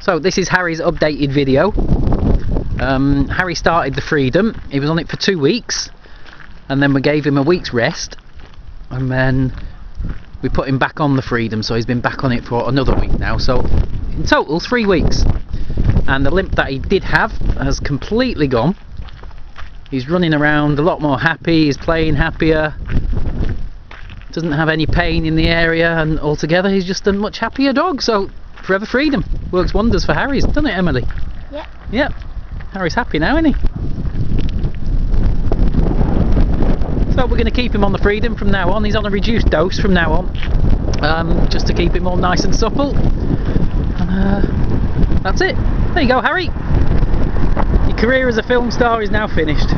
So this is Harry's updated video. Um, Harry started the Freedom. He was on it for two weeks, and then we gave him a week's rest, and then we put him back on the Freedom. So he's been back on it for another week now. So in total, three weeks. And the limp that he did have has completely gone. He's running around a lot more happy. He's playing happier. Doesn't have any pain in the area, and altogether he's just a much happier dog. So forever freedom works wonders for Harry's, doesn't it, Emily? Yep. Yep. Harry's happy now, isn't he? So we're going to keep him on the freedom from now on. He's on a reduced dose from now on, um, just to keep him all nice and supple. And uh, that's it. There you go, Harry. Your career as a film star is now finished.